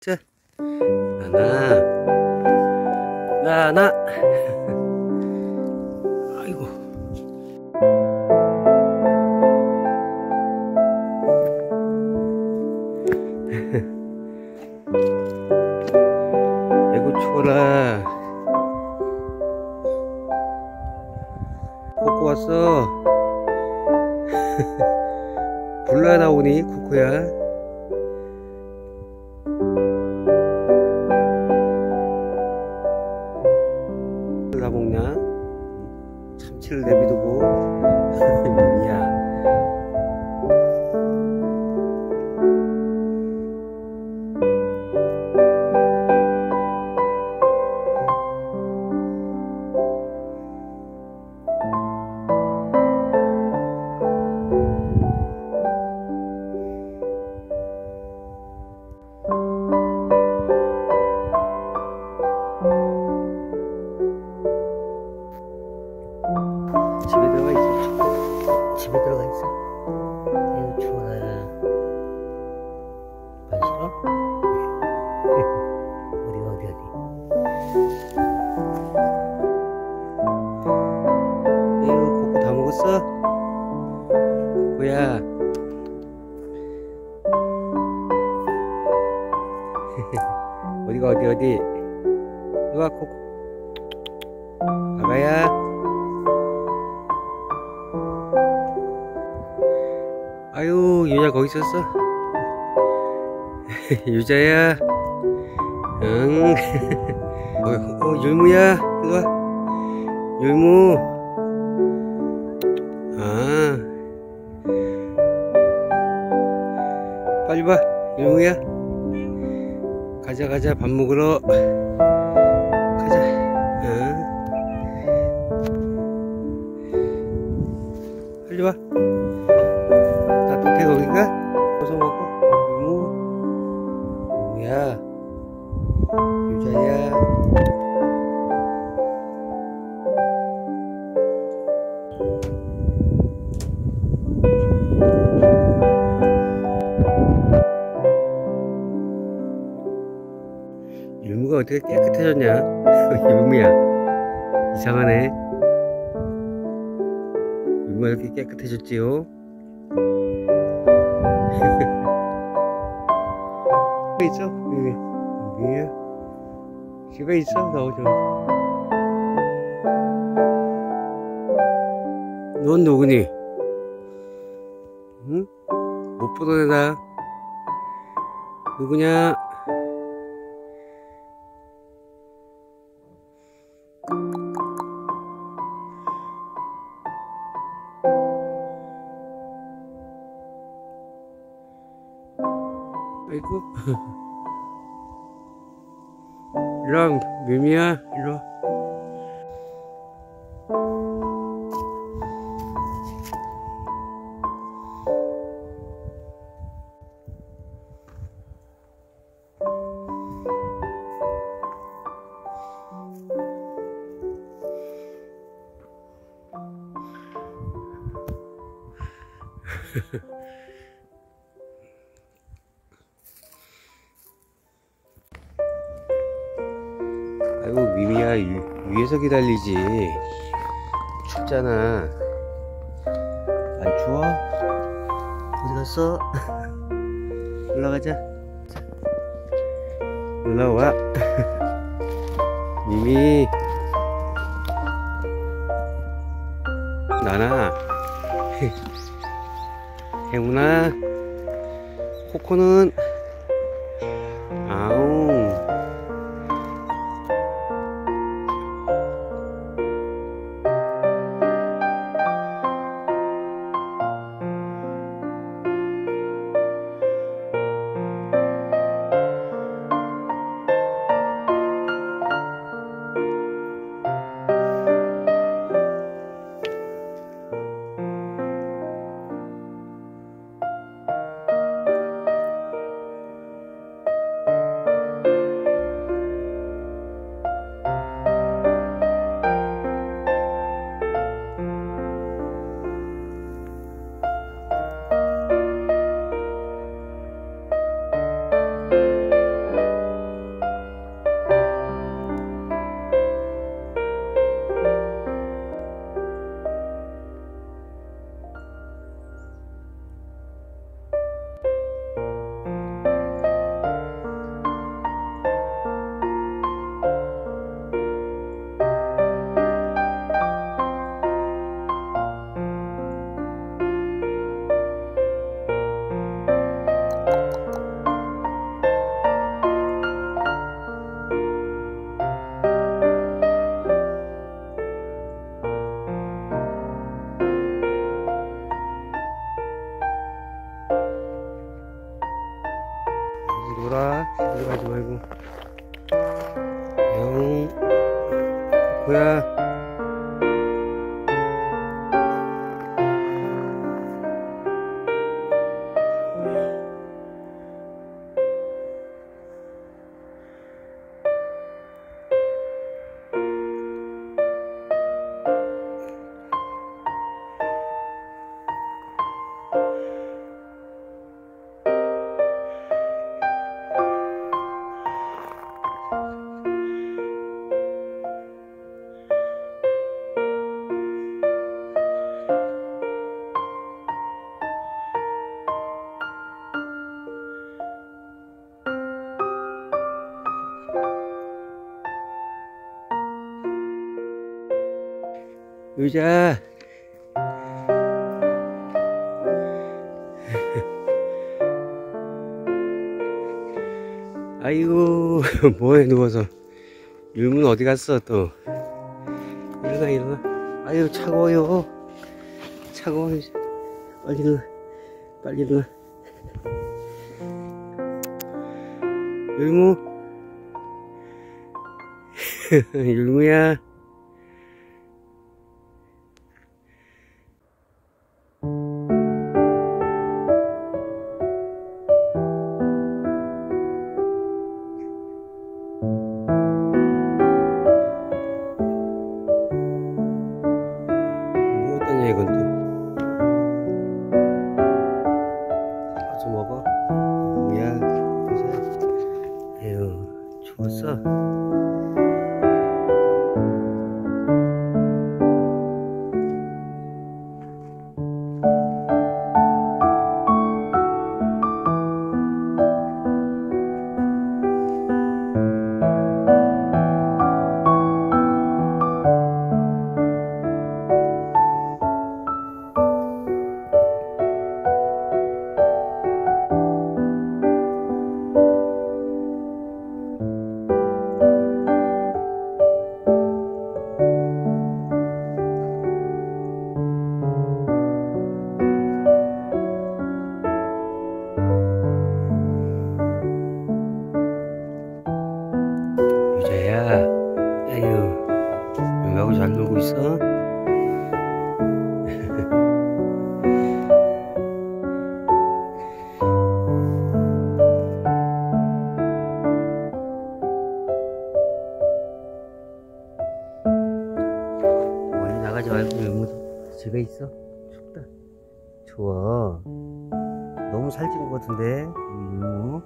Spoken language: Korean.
자, 나나, 나나. 아이고. 아이고 추워라. 코코 왔어. 불러야 나오니 코코야. 나 먹냐? 참치를 내비두고 먹었어? 코코야? 어디가 어디 어디? 이리 와 코코. 아가야 아유 유자 거기 있었어? 유자야? 응. 어, 어 율무야? 일로와. 율무 빨리 와. 율무야. 가자 가자. 밥 먹으러 율무가 어떻게 깨끗해졌냐 율무야 이상하네 율무가 이렇게 깨끗해졌지요 집에 있어? 여기 여기야? 집에 있어? 나오죠 넌 누구니? 응? 못 보던 애다 누구냐? 아이고 일로와 미미야 일로 위, 위에서 기다리지. 춥잖아 안 추워? 어디 갔어? 올라가자. 올라와. 미미. 나나. 행운아. 코코는 뭐야? 의자. 아이고, 뭐해, 누워서. 율문 어디 갔어, 또. 일어나, 일어나. 아유, 차가워요. 차가워요. 빨리 일어나. 빨리 일어나. 율무. 율무야. Amen. 놀고 있어? 멀리 나가지 말고 여기 집에 있어? 춥다. 추워 너무 살찐 것 같은데 이 이모